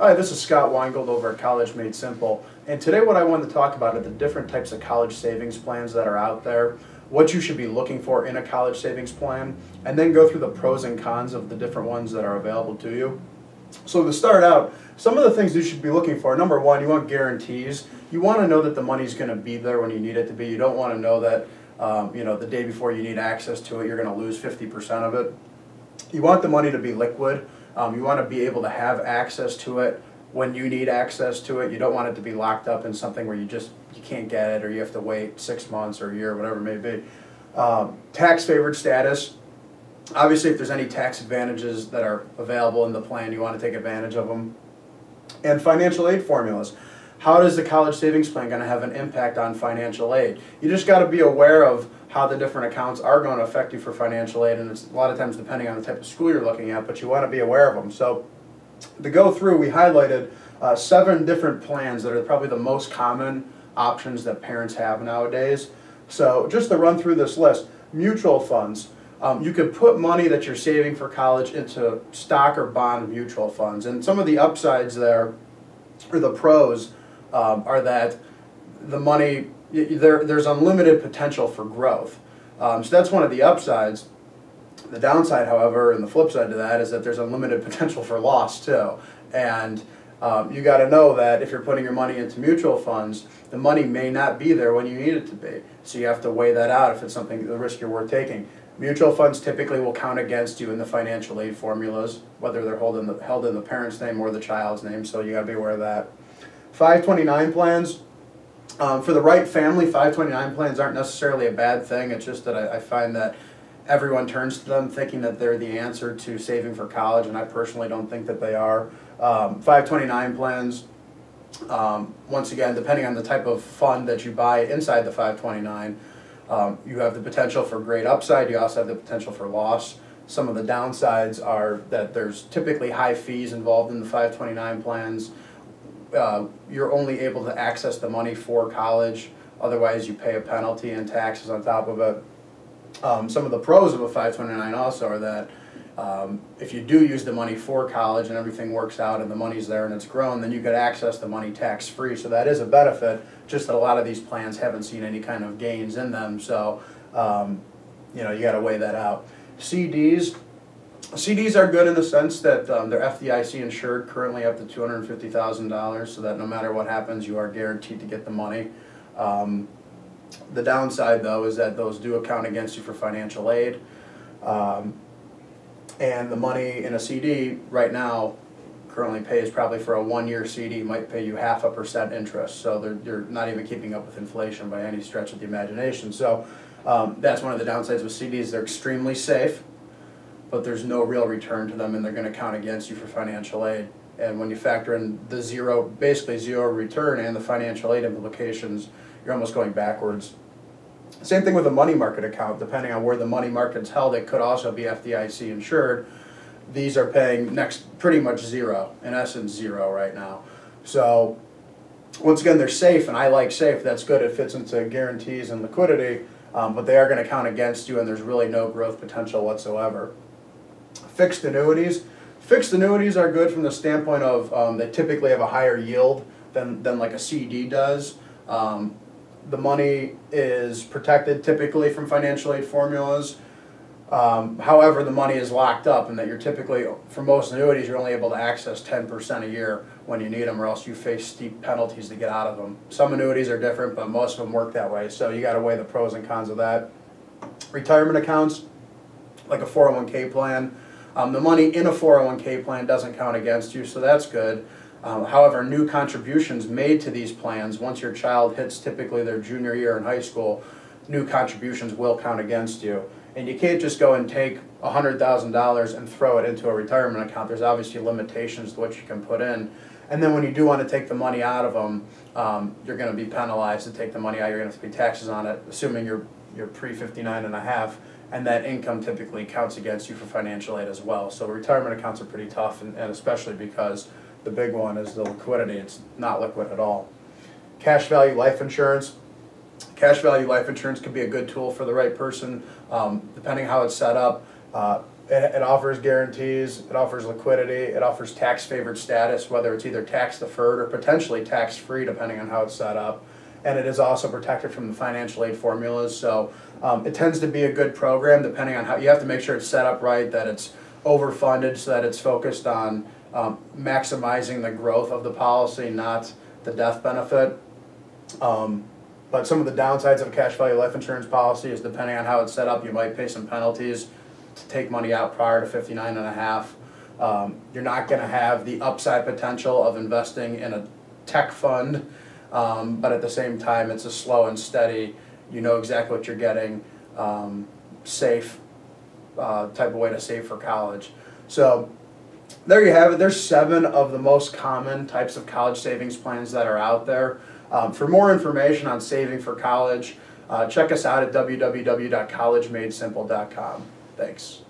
Hi, this is Scott Weingold over at College Made Simple. And today what I wanted to talk about are the different types of college savings plans that are out there, what you should be looking for in a college savings plan, and then go through the pros and cons of the different ones that are available to you. So to start out, some of the things you should be looking for, number one, you want guarantees. You want to know that the money's going to be there when you need it to be. You don't want to know that um, you know, the day before you need access to it, you're going to lose 50% of it. You want the money to be liquid. Um, you want to be able to have access to it when you need access to it. You don't want it to be locked up in something where you just you can't get it or you have to wait six months or a year, or whatever it may be. Um, tax favored status. Obviously, if there's any tax advantages that are available in the plan, you want to take advantage of them. And financial aid formulas. How is the college savings plan going to have an impact on financial aid? You just got to be aware of how the different accounts are going to affect you for financial aid, and it's a lot of times depending on the type of school you're looking at, but you want to be aware of them. So to go through, we highlighted uh, seven different plans that are probably the most common options that parents have nowadays. So just to run through this list, mutual funds. Um, you could put money that you're saving for college into stock or bond mutual funds. And some of the upsides there, or the pros, um, are that the money there, there's unlimited potential for growth. Um, so that's one of the upsides. The downside, however, and the flip side to that is that there's unlimited potential for loss too. And um, you got to know that if you're putting your money into mutual funds, the money may not be there when you need it to be. So you have to weigh that out if it's something the risk you're worth taking. Mutual funds typically will count against you in the financial aid formulas, whether they're held in the, held in the parent's name or the child's name. So you got to be aware of that. 529 plans um, for the right family, 529 plans aren't necessarily a bad thing. It's just that I, I, find that everyone turns to them thinking that they're the answer to saving for college, and I personally don't think that they are. Um, 529 plans, um, once again, depending on the type of fund that you buy inside the 529, um, you have the potential for great upside. You also have the potential for loss. Some of the downsides are that there's typically high fees involved in the 529 plans uh, you're only able to access the money for college. Otherwise, you pay a penalty and taxes on top of it. Um, some of the pros of a 529 also are that um, if you do use the money for college and everything works out and the money's there and it's grown, then you could access the money tax free. So that is a benefit. Just that a lot of these plans haven't seen any kind of gains in them. So um, you know you got to weigh that out. CDs CDs are good in the sense that um, they're FDIC insured, currently up to $250,000, so that no matter what happens, you are guaranteed to get the money. Um, the downside, though, is that those do account against you for financial aid. Um, and the money in a CD right now currently pays probably for a one-year CD might pay you half a percent interest. So they're, they're not even keeping up with inflation by any stretch of the imagination. So um, that's one of the downsides with CDs. They're extremely safe but there's no real return to them and they're going to count against you for financial aid. And when you factor in the zero, basically zero return and the financial aid implications, you're almost going backwards. Same thing with a money market account, depending on where the money market's held, it could also be FDIC insured. These are paying next pretty much zero, in essence zero right now. So once again, they're safe, and I like safe. That's good. It fits into guarantees and liquidity, um, but they are going to count against you, and there's really no growth potential whatsoever fixed annuities. Fixed annuities are good from the standpoint of um, they typically have a higher yield than, than like a CD does. Um, the money is protected typically from financial aid formulas. Um, however, the money is locked up and that you're typically, for most annuities, you're only able to access 10% a year when you need them or else you face steep penalties to get out of them. Some annuities are different, but most of them work that way. So you got to weigh the pros and cons of that. Retirement accounts, like a 401k plan, um, the money in a 401k plan doesn't count against you, so that's good. Um, however, new contributions made to these plans, once your child hits typically their junior year in high school, new contributions will count against you. And you can't just go and take $100,000 and throw it into a retirement account. There's obviously limitations to what you can put in. And then when you do want to take the money out of them, um, you're going to be penalized to take the money out. You're going to have to pay taxes on it, assuming you're, you're pre-59 and a half and that income typically counts against you for financial aid as well. So retirement accounts are pretty tough, and, and especially because the big one is the liquidity. It's not liquid at all. Cash value life insurance. Cash value life insurance can be a good tool for the right person, um, depending how it's set up. Uh, it, it offers guarantees, it offers liquidity, it offers tax favored status, whether it's either tax deferred or potentially tax free, depending on how it's set up. And it is also protected from the financial aid formulas. So um, it tends to be a good program, depending on how you have to make sure it's set up right, that it's overfunded, so that it's focused on um, maximizing the growth of the policy, not the death benefit. Um, but some of the downsides of a cash value life insurance policy is depending on how it's set up, you might pay some penalties to take money out prior to 59 and a half. Um, you're not going to have the upside potential of investing in a tech fund, um, but at the same time, it's a slow and steady. You know exactly what you're getting, um, safe uh, type of way to save for college. So there you have it. There's seven of the most common types of college savings plans that are out there. Um, for more information on saving for college, uh, check us out at www.collegemadesimple.com. Thanks.